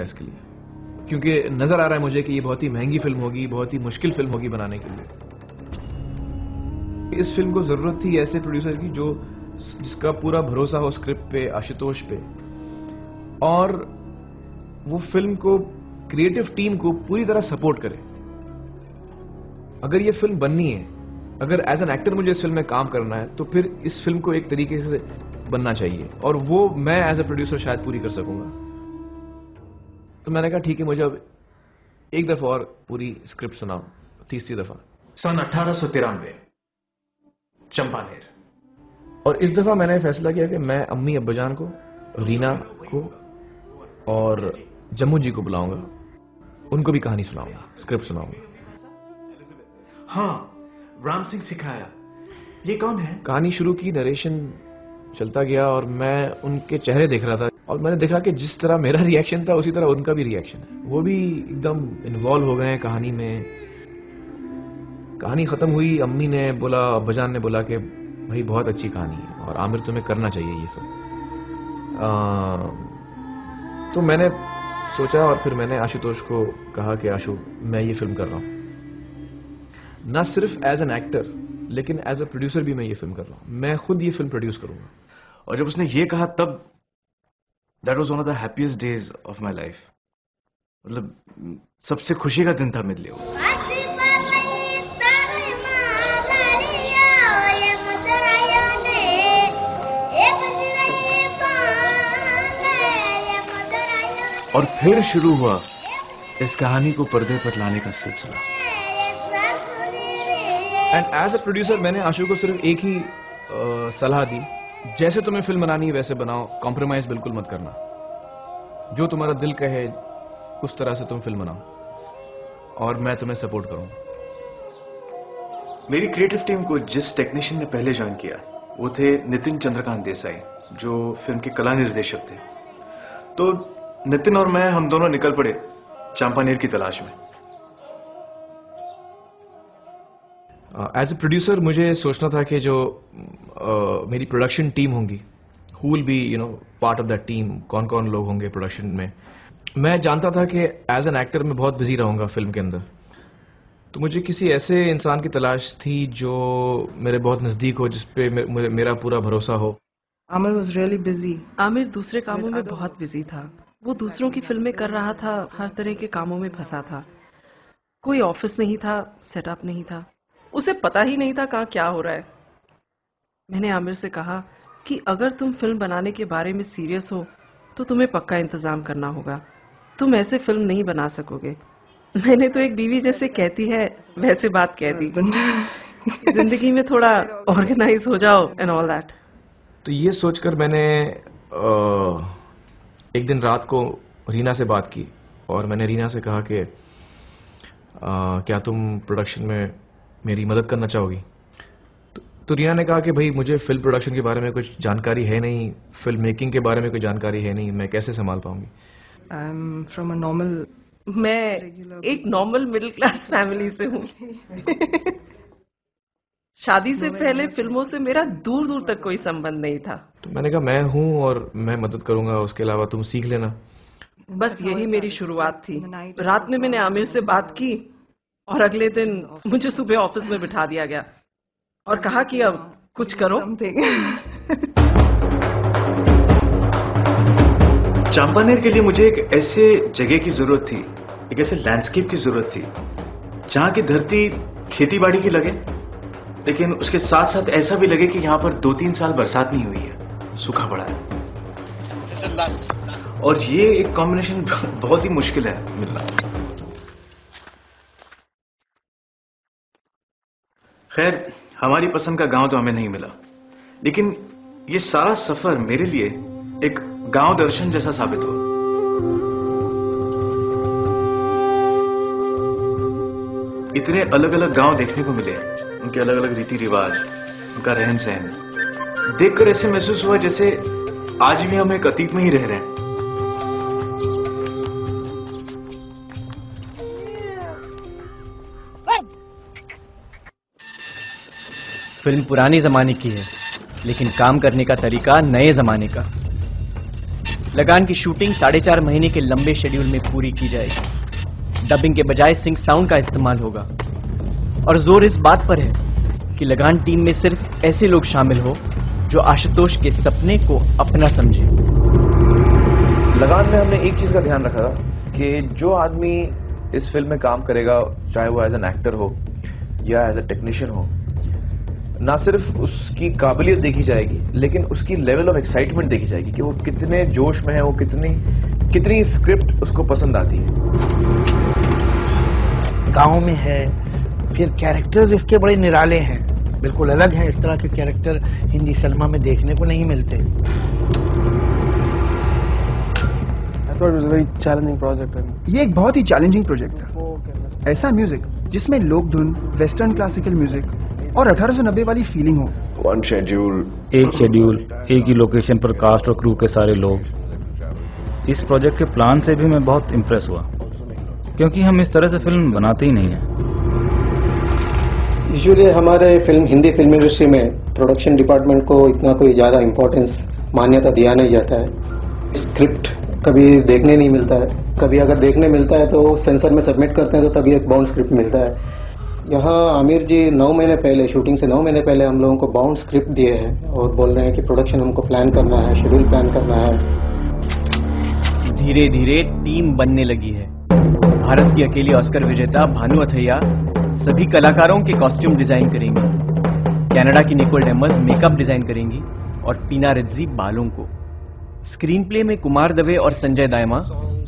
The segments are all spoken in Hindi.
इसके लिए। क्योंकि नज़र आ रहा है मुझे कि ये बहुत ही महँगी फ़िल्म होगी, बहुत ही मुश्किल फ़िल्म होगी बनाने के लिए। इस फ़िल्म को ज़रूरत थी ऐसे प्रोड्यूसर की जो जिसका पूरा भरोसा हो स्क्रिप्ट पे, आशुतोष पे। और वो फ़िल्म को क्रिएटिव टीम को पूरी तरह सपोर्ट करे। अगर ये फ़िल्म बननी है, अगर एज एन एक्टर मुझे इस फ़िल्म में काम करना है तो फिर इस फ़िल्म को एक तरीके से बनना चाहिए। और वो मैं एज ए प्रोड्यूसर शायद पूरी कर सकूँगा। तो मैंने कहा ठीक है मुझे अब एक दफ़ा और पूरी स्क्रिप्ट सुनाओ तीसरी दफ़ा. सन अठारह सौ तिरानवे चंपानेर। और इस दफ़ा मैंने फैसला किया कि मैं अम्मी अब्बाजान को रीना को और जम्मू जी को बुलाऊँगा उनको भी कहानी सुनाऊँगा स्क्रिप्ट सुनाऊँगा। हाँ राम सिंह सिखाया। ये कौन है? कहानी शुरू की नरेशन चलता गया और मैं उनके चेहरे देख रहा था और मैंने देखा कि जिस तरह मेरा रिएक्शन था, उसी तरह उनका भी रिएक्शन है। वो भी एकदम इन्वॉल्व हो गए हैं कहानी में। कहानी खत्म हुई, अम्मी ने बोला, अब्बाजान ने बोला कि, भाई, बहुत अच्छी कहानी है और आमिर तुम्हें करना चाहिए ये फ़िल्म तो मैंने सोचा और फिर मैंने आशुतोष को कहा कि, आशु, मैं ये फ़िल्म कर रहा हूँ। ना सिर्फ़ एज एन एक्टर लेकिन एज अ प्रोड्यूसर भी मैं ये फ़िल्म कर रहा हूँ। मैं खुद ये फ़िल्म प्रोड्यूस करूँगा। और जब उसने ये कहा, तब that was one of the happiest days of my life मतलब सबसे खुशी का दिन था मेरे लिए और फिर शुरू हुआ इस कहानी को पर्दे पर लाने का सिलसिला। एंड एज अ प्रोड्यूसर मैंने आशु को सिर्फ़ एक ही सलाह दी। जैसे तुम्हें फ़िल्म बनानी है, वैसे बनाओ। कॉम्प्रोमाइज बिल्कुल मत करना। जो तुम्हारा दिल कहे, उस तरह से तुम फ़िल्म बनाओ। और मैं तुम्हें सपोर्ट करूँगा मेरी क्रिएटिव टीम को जिस टेक्नीशियन ने पहले ज्वाइन किया, वो थे नितिन चंद्रकांत देसाई, जो फ़िल्म के कला निर्देशक थे। तो नितिन और मैं, हम दोनों निकल पड़े चांपानेर की तलाश में। एज ए प्रोड्यूसर मुझे सोचना था कि जो uh, मेरी प्रोडक्शन टीम होंगी who will be you know part of that team कौन कौन लोग होंगे प्रोडक्शन में। मैं जानता था कि एज एन एक्टर मैं बहुत बिज़ी रहूँगा फ़िल्म के अंदर। तो मुझे किसी ऐसे इंसान की तलाश थी जो मेरे बहुत नज़दीक हो जिस पे मे, मेरा पूरा भरोसा हो। Aamir was really busy Aamir दूसरे कामों में बहुत बिज़ी था। वो दूसरों की फ़िल्में कर रहा था हर तरह के कामों में फंसा था। कोई ऑफ़िस नहीं था सेटअप नहीं था। उसे पता ही नहीं था कहाँ क्या हो रहा है। मैंने आमिर से कहा कि अगर तुम फ़िल्म बनाने के बारे में सीरियस हो तो तुम्हें पक्का इंतज़ाम करना होगा। तुम ऐसे फ़िल्म नहीं बना सकोगे। मैंने तो एक बीवी जैसे कहती है, वैसे बात कह दी। ज़िंदगी में थोड़ा ऑर्गेनाइज हो जाओ एंड ऑल दैट तो ये सोचकर मैंने एक दिन रात को रीना से बात की और मैंने रीना से कहा कि क्या तुम प्रोडक्शन में मेरी मदद करना चाहोगी। तो, तो रीना ने कहा कि भाई मुझे फ़िल्म प्रोडक्शन के बारे में कुछ जानकारी है नहीं फ़िल्म मेकिंग के बारे में कोई जानकारी है नहीं मैं कैसे संभाल पाऊँगी? I am from a normal मैं एक नॉर्मल मिडिल क्लास फैमिली से हूँ। शादी से पहले फ़िल्मों से मेरा दूर दूर तक कोई संबंध नहीं था। तो मैंने कहा मैं हूँ और मैं मदद करूँगा उसके अलावा तुम सीख लेना। बस यही मेरी शुरुआत थी। रात में मैंने आमिर से बात की। और अगले दिन मुझे सुबह ऑफ़िस में बिठा दिया गया और कहा कि अब कुछ करो। चांपानेर के लिए मुझे एक ऐसे जगह की ज़रूरत थी एक ऐसे लैंडस्केप की ज़रूरत थी जहाँ की धरती खेती बाड़ी की लगे लेकिन उसके साथ साथ ऐसा भी लगे कि यहाँ पर दो तीन साल बरसात नहीं हुई है सूखा पड़ा है। और ये एक कॉम्बिनेशन बहुत ही मुश्किल है मिलना। खैर, हमारी पसंद का गाँव तो हमें नहीं मिला। लेकिन ये सारा सफ़र मेरे लिए एक गाँव दर्शन जैसा साबित हुआ। इतने अलग अलग गाँव देखने को मिले, उनके अलग अलग रीति रिवाज, उनका रहन सहन देखकर ऐसे महसूस हुआ जैसे आज भी हम एक अतीत में ही रह रहे हैं। फ़िल्म पुराने जमाने की है, लेकिन काम करने का तरीका नए जमाने का। लगान की शूटिंग साढ़े चार महीने के लंबे शेड्यूल में पूरी की जाएगी। डबिंग के बजाय सिंक साउंड का इस्तेमाल होगा। और ज़ोर इस बात पर है कि लगान टीम में सिर्फ़ ऐसे लोग शामिल हो, जो आशुतोष के सपने को अपना समझे। लगान में हमने एक चीज़ का ध्यान रखा था कि जो आदमी इस फ़िल्म में काम करेगा, चाहे वो एज एन एक्टर हो या एज ए टेक्नीशियन हो ना सिर्फ़ उसकी काबिलियत देखी जाएगी लेकिन उसकी लेवल ऑफ़ एक्साइटमेंट देखी जाएगी कि वो कितने जोश में है वो कितनी कितनी स्क्रिप्ट उसको पसंद आती है। गाँव में है फिर कैरेक्टर्स इसके बड़े निराले हैं। बिल्कुल अलग हैं इस तरह के कैरेक्टर हिंदी सिनेमा में देखने को नहीं मिलते। ये एक बहुत ही चैलेंजिंग प्रोजेक्ट था। ऐसा म्यूज़िक जिसमें लोक धुन वेस्टर्न क्लासिकल म्यूज़िक और 1890 वाली फीलिंग हो। वन शेड्यूल एक शेड्यूल एक ही लोकेशन पर कास्ट और क्रू के सारे लोग। इस प्रोजेक्ट के प्लान से भी मैं बहुत इम्प्रेस हुआ क्योंकि हम इस तरह से फ़िल्म बनाते ही नहीं हैं। यूजुअली हमारे फ़िल्म हिंदी फ़िल्म इंडस्ट्री में प्रोडक्शन डिपार्टमेंट को इतना कोई ज़्यादा इम्पोर्टेंस मान्यता दिया नहीं जाता है। स्क्रिप्ट कभी देखने नहीं मिलता है। कभी अगर देखने मिलता है तो सेंसर में सबमिट करते हैं तो तभी एक बाउंड स्क्रिप्ट मिलता है। यहाँ आमिर जी नौ महीने पहले शूटिंग से नौ महीने पहले हम लोगों को बाउंड स्क्रिप्ट दिए हैं और बोल रहे हैं कि प्रोडक्शन हमको प्लान करना है शेड्यूल प्लान करना है। धीरे धीरे टीम बनने लगी है। भारत की अकेली ऑस्कर विजेता भानु अथैया सभी कलाकारों के कॉस्ट्यूम डिज़ाइन करेंगी। कनाडा की निकोल डेमस मेकअप डिज़ाइन करेंगी और पीना रिज्जी बालों को। स्क्रीन प्ले में कुमार दवे और संजय दायमा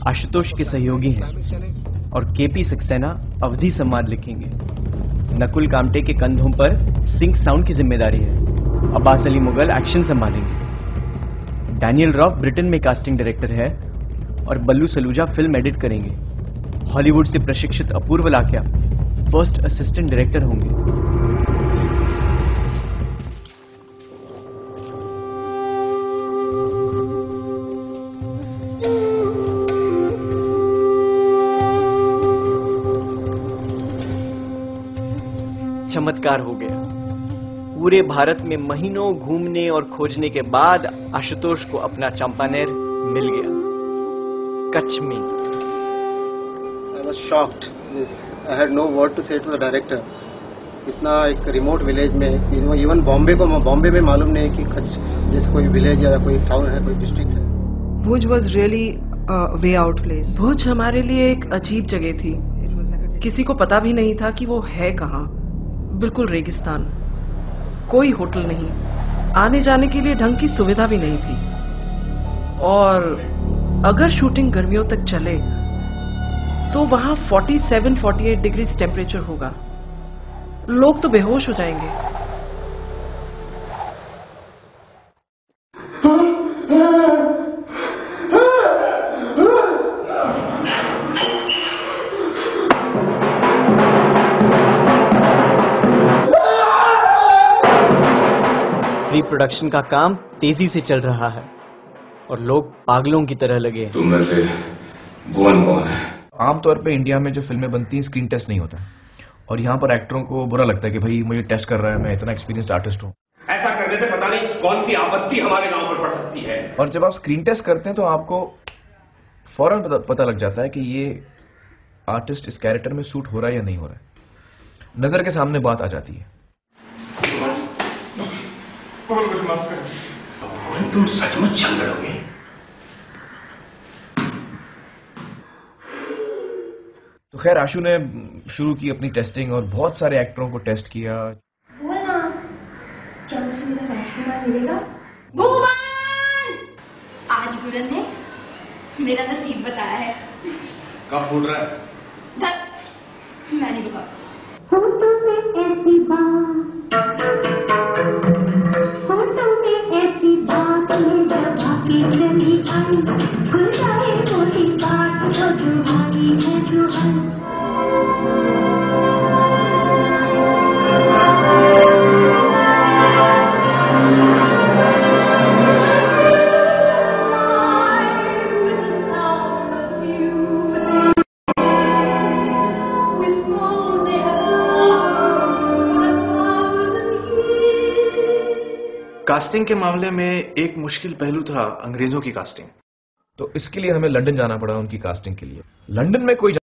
आशुतोष के सहयोगी हैं। और केपी सक्सेना अवधि संवाद लिखेंगे। नकुल कामटे के कंधों पर सिंक साउंड की ज़िम्मेदारी है। अब्बास अली मुगल एक्शन संभालेंगे। डैनियल रॉफ ब्रिटेन में कास्टिंग डायरेक्टर है और बल्लू सलूजा फ़िल्म एडिट करेंगे। हॉलीवुड से प्रशिक्षित Apoorva Lakhia first assistant director होंगे। चमत्कार हो गया। पूरे भारत में महीनों घूमने और खोजने के बाद आशुतोष को अपना चंपानेर मिल गया। कच्छ में। I was shocked I had no word to say to the director इतना एक रिमोट विलेज में इवन बॉम्बे को बॉम्बे में मालूम नहीं कि कच्छ जैसे कोई विलेज या कोई टाउन है कोई डिस्ट्रिक्ट है। Was really a way out place. भुज हमारे लिए एक अजीब जगह थी। किसी को पता भी नहीं था कि वो है कहाँ। बिल्कुल रेगिस्तान। कोई होटल नहीं। आने जाने के लिए ढंग की सुविधा भी नहीं थी। और अगर शूटिंग गर्मियों तक चले तो वहाँ 47-48 डिग्री टेम्परेचर होगा। लोग तो बेहोश हो जाएँगे। प्रोडक्शन का काम तेज़ी से चल रहा है और लोग पागलों की तरह लगे हैं। तुम में से भुवन कौन है? आमतौर पे इंडिया में जो फ़िल्में बनती हैं स्क्रीन टेस्ट नहीं होता। और यहाँ पर एक्टरों को बुरा लगता है कि भाई मुझे टेस्ट कर रहा है मैं इतना एक्सपीरियंस्ड आर्टिस्ट हूँ। ऐसा करने से पता नहीं कौन सी आपत्ति हमारे गाँव पर पड़ सकती है। और जब आप स्क्रीन टेस्ट करते हैं तो आपको फ़ौरन पता, पता लग जाता है कि ये आर्टिस्ट इस कैरेक्टर में सूट हो रहा है या नहीं हो रहा है। नज़र के सामने बात आ जाती है। कौन कुछ माफ़ कर। तुम सचमुच चल रहे तो खैर आशु ने शुरू की अपनी टेस्टिंग और बहुत सारे एक्टरों को टेस्ट किया। मेरा मिलेगा? भगवान! आज गुरन ने मेरा नसीब बताया है। कब फूट रहा है? मैं नहीं बता। कास्टिंग के मामले में एक मुश्किल पहलू था अंग्रेज़ों की कास्टिंग तो इसके लिए हमें लंदन जाना पड़ा उनकी कास्टिंग के लिए। लंदन में कोई